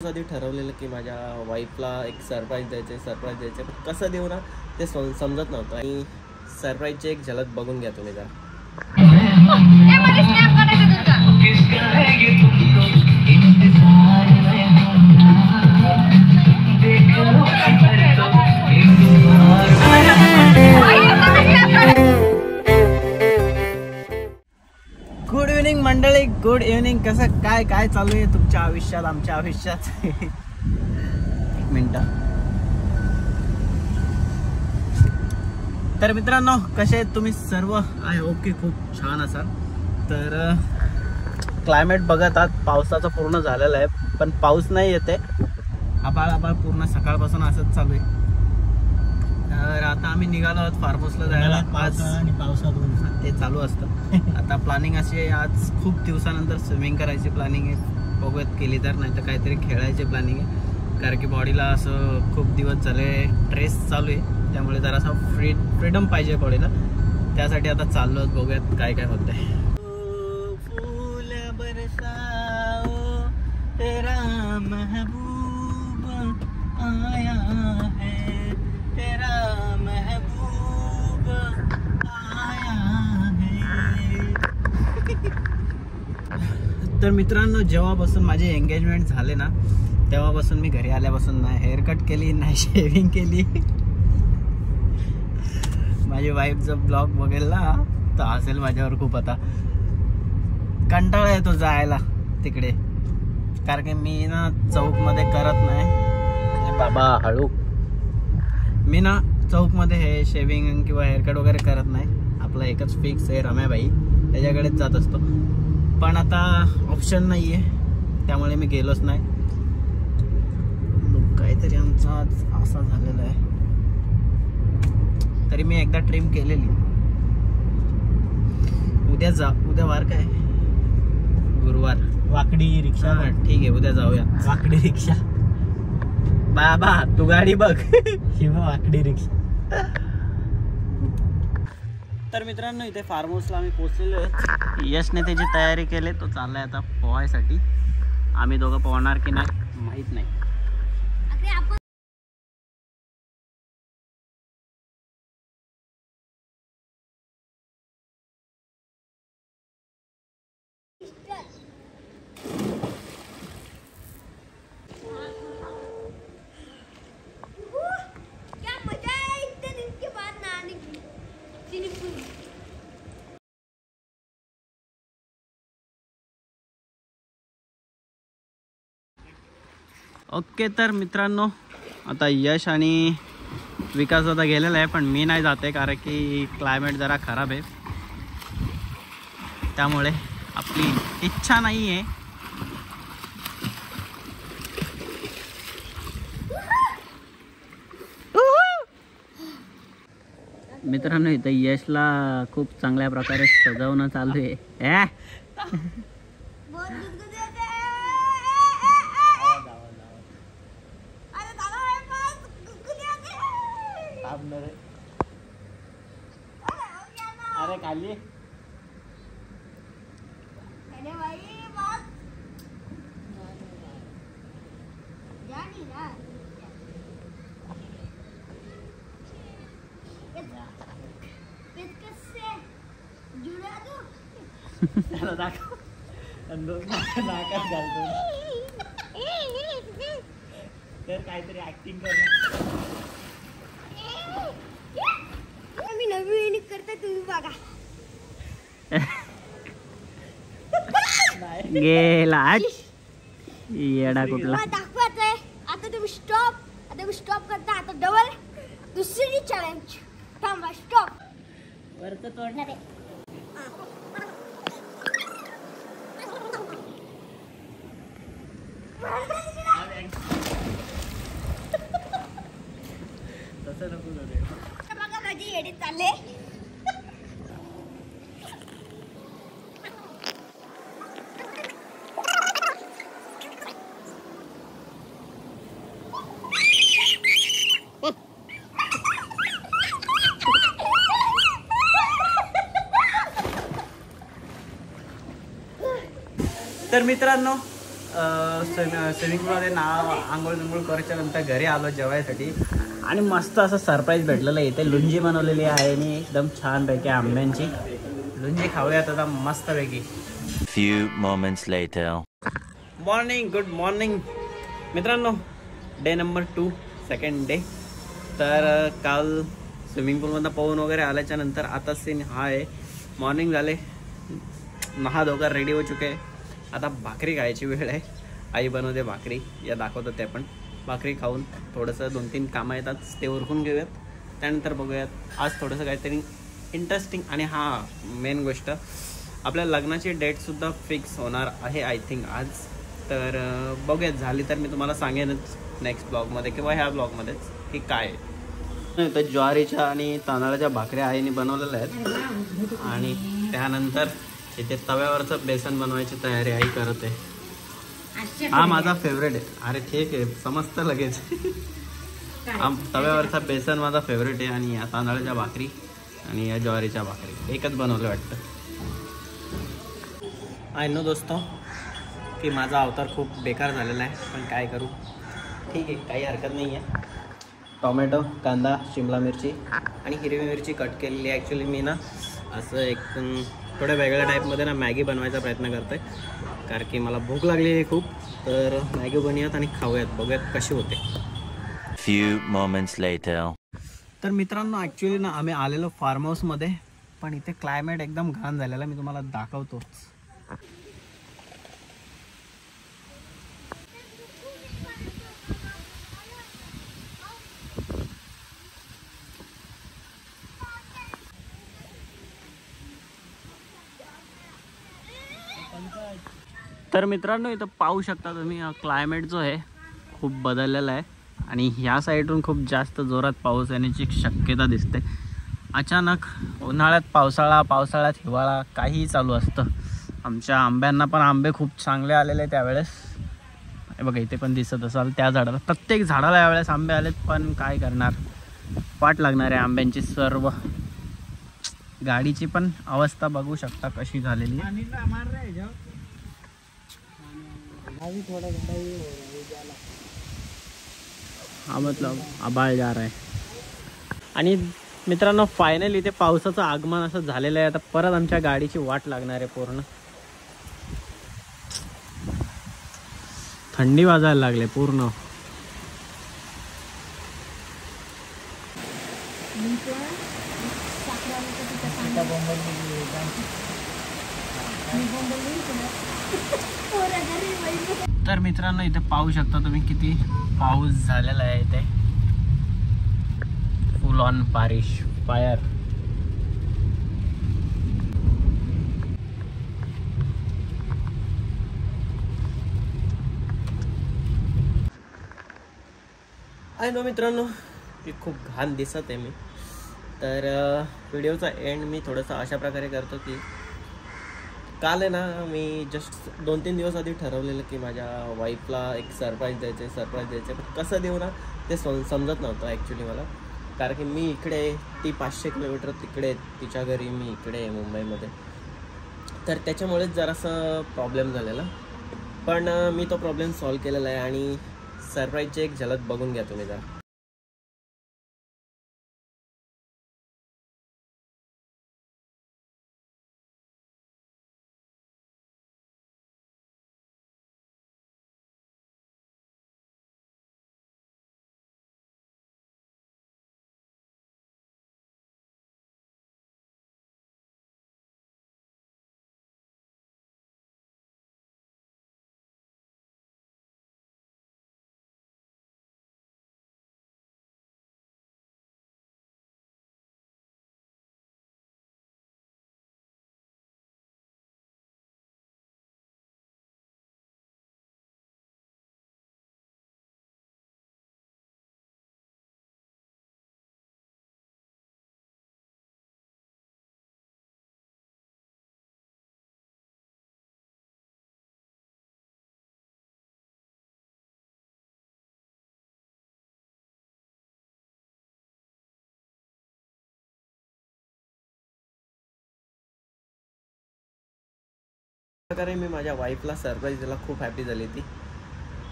आधी ठरवलेलं की माझ्या वाईफला एक सरप्राईज द्यायचं आहे सरप्राईज द्यायचं आहे पण कसं देऊ ना ते सम- समजत नव्हतं. आणि सरप्राईजची एक झलक बघून घ्या तुम्ही जरा. गुड इव्हनिंग कसं काय काय चालू आहे तुमच्या आयुष्यात आमच्या आयुष्यात? एक मिनटं. तर मित्रांनो कसे आहेत तुम्ही सर्व? आय होप की खूप छान असाल. तर क्लायमेट बघत आहात पावसाचं पूर्ण झालेलं आहे पण पाऊस नाही येते आबाळ आबाळ पूर्ण सकाळपासून असंच चालू आहे. तर आता आम्ही निघालो आहोत फार्म हाऊसला जायला. पाच आणि पावसात ते चालू असतं. आता प्लॅनिंग अशी आहे आज खूप दिवसानंतर स्विमिंग करायची प्लॅनिंग आहे. बघूयात केली तर नाही तर काहीतरी खेळायची प्लॅनिंग आहे. कारण की बॉडीला असं खूप दिवस झाले ट्रेस चालू आहे. त्यामुळे जरासा फ्री फ्रीडम पाहिजे बॉडीला त्यासाठी आता चाललो आहोत बघूयात काय काय होत आहे फूल बरसाओ तेरा महबूब तर मित्रांनो जेव्हापासून माझे एंगेजमेंट झाले ना तेव्हापासून मी घरी आल्यापासून नाही हेअरकट केली नाही शेविंग केली. माझी वाईफ जर ब्लॉग बघेल ना तर हसेल माझ्यावर खूप आता. कंटाळा येतो जायला तिकडे. कारण की मी ना चौकमध्ये करत नाही. बाबा हळू. मी ना चौकमध्ये हे शेविंग किंवा हेअरकट वगैरे करत नाही. आपला एकच फिक्स आहे रम्याबाई. त्याच्याकडेच जात असतो. पण आता ऑप्शन नाही आहे त्यामुळे मी गेलोच नाही. काहीतरी आमचा आज असा झालेला आहे. तरी मी एकदा ट्रिम केलेली. उद्या जा उद्या वार काय? गुरुवार. वाकडी रिक्षा. ठीक आहे उद्या जाऊया. वाकडी रिक्षा. बाबा तू गाडी बघ. किंवा वाकडी रिक्षा. तर मित्रांनो इथे फार्म हाऊसला आम्ही पोचलेलो आहे. यशने त्याची तयारी केली तो चालला आहे आता पोहायसाठी. आम्ही दोघं पोहणार की नाही माहीत नाही क्या मजा है इतने दिन के बाद नहाने की स्विमिंग पूल में। ओके तर मित्रांनो आता यश आणि विकास आता गेलेला आहे पण मी नाही जाते कारण की क्लायमेट जरा खराब आहे. त्यामुळे आपली इच्छा नाही आहे. मित्रांनो इथं यशला खूप चांगल्या प्रकारे सजवणं चालू आहे ए बहुत गुदगुदी होते अरे दादा मेरे पास गुदगुदी होते अरे हो गया ना अरे त्याला दाखव. नाकात घालतो तर काहीतरी ऍक्टिंग कर मी नवीन करते तुम्ही बघा. गेला. येडा कुठला? दाखवत आहे आता तुम्ही स्टॉप आता तुम्ही स्टॉप करता आता डबल दुसरी चॅलेंज थांबा स्टॉप वरच तोडणार तसं नको बघा माझी येडी चालले तर मित्रांनो स्विमिंग पूलमध्ये नाव आंघोळ बिंघोळ करायच्या नंतर घरी आलो जेवायसाठी. आणि मस्त असं सरप्राईज भेटलेलं आहे. इथे लुंजी बनवलेली आहे आणि एकदम छानपैकी आंब्यांची. लुंजी खाऊयात आता मस्तपैकी. Few moments later. Morning good morning मित्रांनो day number two second day तर काल स्विमिंग पूलमधनं पोहून वगैरे आल्याच्यानंतर आता सीन हा आहे. मॉर्निंग झाले. नहा धोका रेडी हो चुके. आता भाकरी खायची वेळ आहे. आई बनवते भाकरी. या दाखवतात ते पण. भाकरी खाऊन थोडंसं दोन तीन कामं येतात ते उरकून घेऊयात. त्यानंतर बघूयात आज थोडंसं काहीतरी इंटरेस्टिंग आणि हां मेन गोष्ट आपल्या लग्नाची डेटसुद्धा फिक्स होणार आहे आय थिंक आज. तर बघूयात झाली तर मी तुम्हाला सांगेनच नेक्स्ट ब्लॉगमध्ये किंवा ह्या ब्लॉगमध्येच की काय. आहे. ज्वारीच्या आणि तांदळाच्या भाकऱ्या आईने बनवलेल्या आहेत. आणि त्यानंतर इथे तव्यावरचं बेसन बनवायची तयारी आई करत. आहे हा माझा फेवरेट आहे. अरे ठीक आहे समजतं लगेच. तव्यावरचा बेसन माझा फेवरेट आहे आणि या तांदळाच्या भाकरी आणि या ज्वारीच्या भाकरी. एकच बनवलं वाटतं. आय नो दोस्तो की माझा अवतार खूप बेकार झालेला आहे पण काय करू? ठीक आहे काही हरकत नाही आहे. टोमॅटो कांदा शिमला मिरची आणि हिरवी मिरची कट केलेली ॲक्च्युली मी ना असं एक थोड्या वेगळ्या टाईपमध्ये ना मॅगी बनवायचा प्रयत्न करतो कारण की मला भूक लागलेली आहे खूप. तर मॅगी बनवूयात आणि खाऊयात. बघूयात कशी होते. Few moments later. तर मित्रांनो ॲक्च्युली ना आम्ही आलेलो फार्म हाऊसमध्ये पण इथे क्लायमेट एकदम घाण झालेला मी तुम्हाला दाखवतोच. तर मित्रांनो इथं पाहू शकता तुम्ही क्लायमेट जो आहे खूप बदललेला आहे. आणि ह्या साईडून खूप जास्त जोरात पाऊस येण्याची शक्यता दिसते. अचानक उन्हाळ्यात पावसाळा पावसाळ्यात हिवाळा काहीही चालू असतं. आमच्या आंब्यांना पण आंबे खूप चांगले आलेले त्यावेळेस. हे बघा इथे पण दिसत असाल त्या झाडाला. प्रत्येक झाडाला यावेळेस आंबे आलेत पण काय करणार? वाट लागणार आहे आंब्यांची सर्व. गाडीची पण अवस्था बघू शकता कशी झालेली आहे. हा मतलब आबाळ जा रहा है। आणि मित्रांनो फायनल इथे पावसाचं आगमन असं झालेलं आहे. आता परत आमच्या गाडीची वाट लागणार आहे पूर्ण. थंडी वाजायला लागले पूर्ण. तर मित्रांनो इथे पाहू शकता तुम्ही किती पाऊस झालेला आहे इथे. फुल ऑन बारिश फायर आहे ना मित्रांनो की खूप घाण दिसत आहे मी. तर व्हिडिओचा एंड मी थोडंसं अशा प्रकारे करतो की काल आहे ना मी जस्ट दोन तीन दिवस आधी ठरवलेलं की माझ्या वाईफला एक सरप्राईज द्यायचं आहे सरप्राईज द्यायचं. आहे पण कसं देऊ ना ते सम समजत नव्हतं ॲक्च्युली मला. कारण की मी इकडे ती पाचशे किलोमीटर तिकडे तिच्या घरी मी इकडे आहे मुंबईमध्ये. तर त्याच्यामुळेच जरासं प्रॉब्लेम झालेला. पण मी तो प्रॉब्लेम सॉल्व केलेला आहे आणि सरप्राईजची एक झलक बघून घ्या तुम्ही जरा. प्रकारे मी माझ्या वाईफला सरप्राईज दिला. खूप हॅपी झाली ती.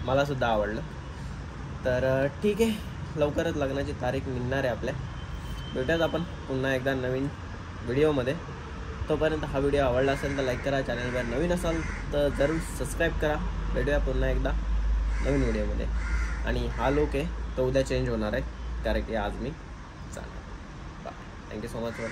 मलासुद्धा आवडलं. तर ठीक आहे. लवकरच लग्नाची तारीख निघणार आहे आपल्या. भेटूयात आपण पुन्हा एकदा नवीन व्हिडिओमध्ये तोपर्यंत हा व्हिडिओ आवडला असेल तर लाईक करा. चॅनलवर नवीन असाल तर जरूर सबस्क्राईब करा. भेटूया पुन्हा एकदा नवीन व्हिडिओमध्ये आणि हा लुक आहे तो उद्या चेंज होणार आहे. कारण की आज मी चालेल bye thank you so much for